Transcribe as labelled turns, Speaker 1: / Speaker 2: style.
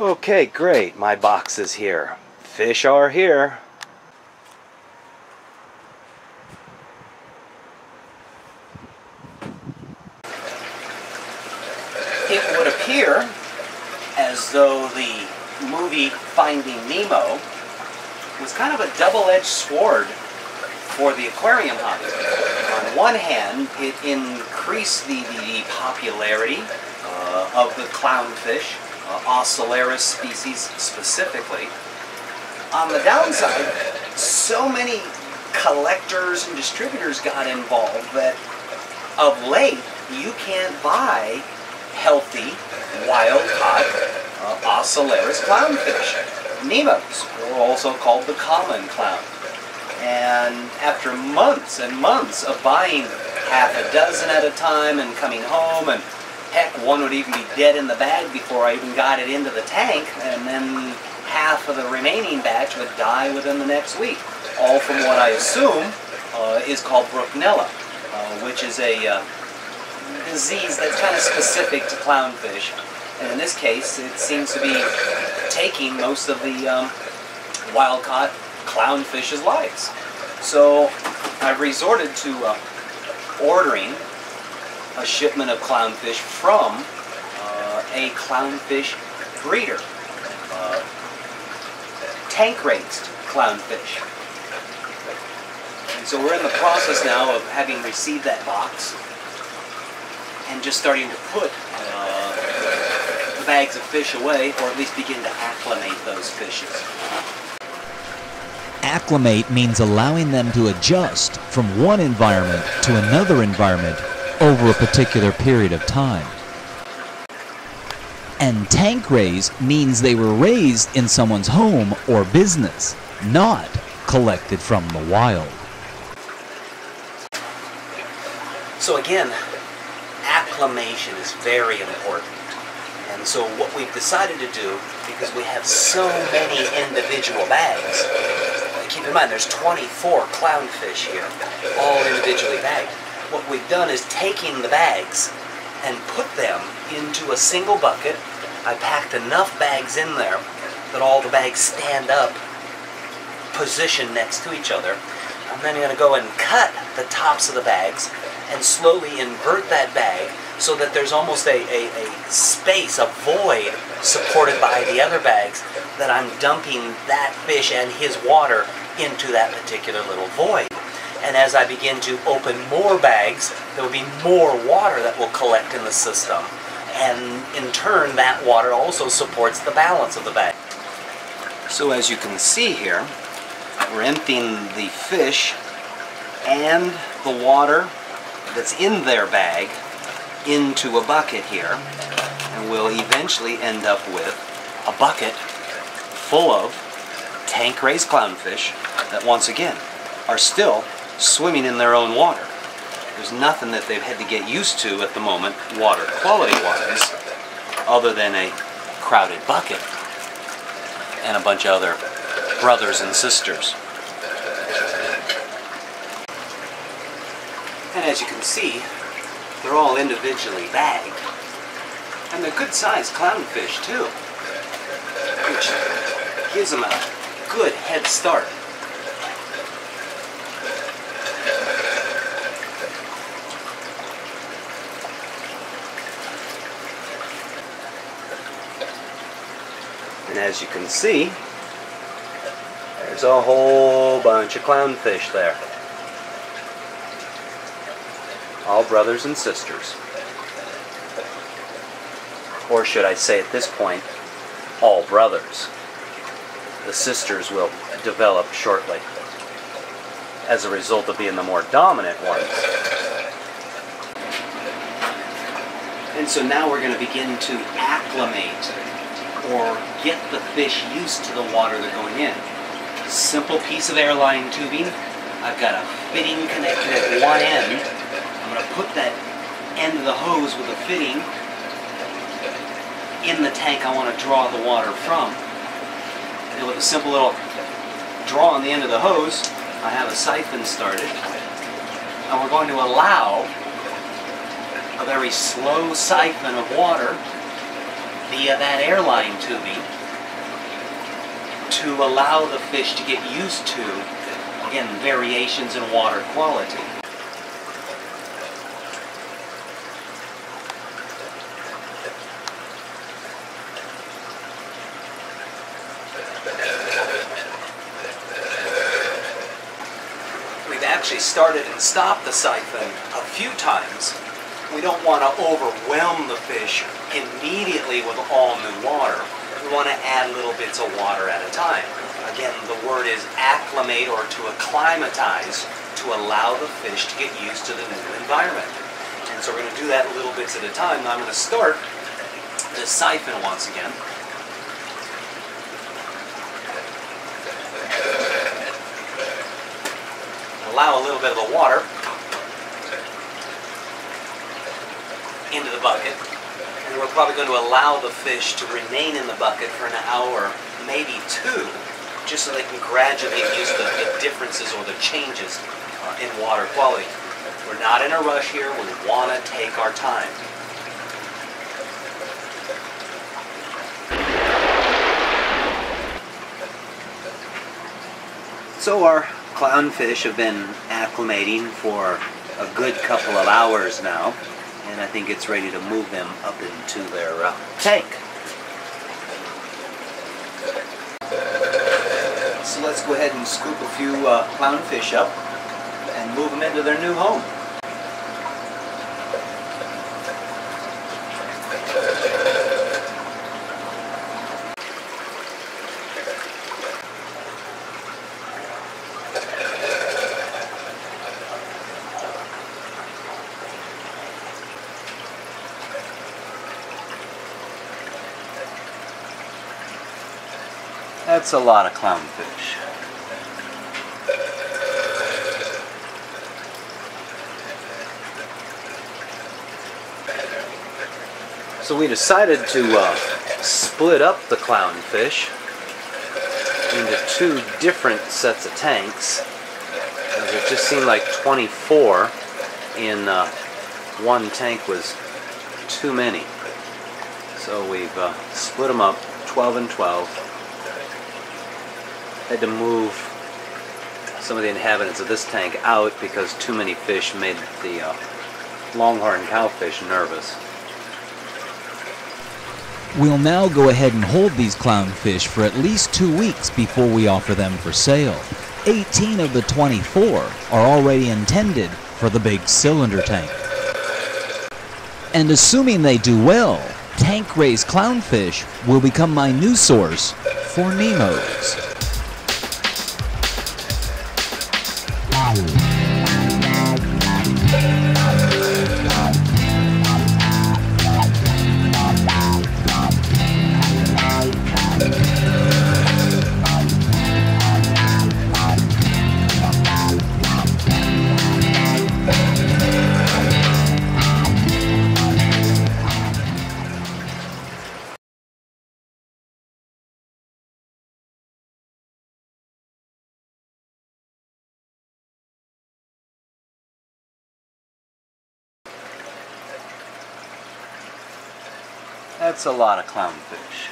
Speaker 1: Okay, great. My box is here. Fish are here. It would appear as though the movie Finding Nemo was kind of a double-edged sword for the aquarium hobby. On one hand, it increased the, the popularity uh, of the clownfish, uh, Ocellaris species specifically. On the downside, so many collectors and distributors got involved that of late you can't buy healthy, wild-caught uh, Ocellaris clownfish. Nemos, or also called the common clown. And after months and months of buying half a dozen at a time and coming home, and heck, one would even be dead in the bag before I even got it into the tank, and then half of the remaining batch would die within the next week. All from what I assume uh, is called Brooklynella, uh, which is a uh, disease that's kind of specific to clownfish. And in this case, it seems to be taking most of the um, wild-caught clownfish's lives. So I've resorted to uh, ordering a shipment of clownfish from uh, a clownfish breeder. Uh, tank-raised clownfish. And so we're in the process now of having received that box and just starting to put uh, the bags of fish away, or at least begin to acclimate those fishes.
Speaker 2: Acclimate means allowing them to adjust from one environment to another environment over a particular period of time. And tank raise means they were raised in someone's home or business, not collected from the wild.
Speaker 1: So again, acclimation is very important. And so what we've decided to do, because we have so many individual bags, keep in mind there's 24 clownfish here, all individually bagged. What we've done is taking the bags and put them into a single bucket. I packed enough bags in there that all the bags stand up, positioned next to each other. I'm then going to go and cut the tops of the bags and slowly invert that bag so that there's almost a, a, a, space, a void supported by the other bags that I'm dumping that fish and his water into that particular little void. And as I begin to open more bags, there will be more water that will collect in the system. And in turn, that water also supports the balance of the bag. So as you can see here, we're emptying the fish and the water that's in their bag into a bucket here and we'll eventually end up with a bucket full of tank raised clownfish that once again are still swimming in their own water. There's nothing that they've had to get used to at the moment water quality wise other than a crowded bucket and a bunch of other brothers and sisters. And as you can see, they're all individually bagged. And they're good sized clownfish too, which gives them a good head start. And as you can see, there's a whole bunch of clownfish there. All brothers and sisters. Or should I say at this point, all brothers. The sisters will develop shortly as a result of being the more dominant ones. And so now we're going to begin to acclimate or get the fish used to the water they're going in. Simple piece of airline tubing. I've got a fitting connected at one end. I'm going to put that end of the hose with a fitting in the tank I want to draw the water from. And with a simple little draw on the end of the hose, I have a siphon started. And we're going to allow a very slow siphon of water via that airline tubing to allow the fish to get used to, again, variations in water quality. We've actually started and stopped the siphon a few times. We don't want to overwhelm the fish immediately with all new water. We want to add little bits of water at a time. Again, the word is acclimate or to acclimatize to allow the fish to get used to the new environment. And so we're going to do that little bits at a time. Now I'm going to start the siphon once again. Allow a little bit of the water into the bucket. And we're probably going to allow the fish to remain in the bucket for an hour, maybe two, just so they can gradually to the differences or the changes uh, in water quality. We're not in a rush here. We want to take our time. So our clownfish have been acclimating for a good couple of hours now, and I think it's ready to move them up into their uh, tank. So let's go ahead and scoop a few uh, clownfish up and move them into their new home. That's a lot of clownfish. So we decided to uh, split up the clownfish into two different sets of tanks. As it just seemed like 24 in uh, one tank was too many. So we've uh, split them up 12 and 12 had to move some of the inhabitants of this tank out because too many fish made the uh, longhorn cowfish nervous.
Speaker 2: We'll now go ahead and hold these clownfish for at least two weeks before we offer them for sale. 18 of the 24 are already intended for the big cylinder tank. And assuming they do well, tank raised clownfish will become my new source for Nemos.
Speaker 1: That's a lot of clownfish.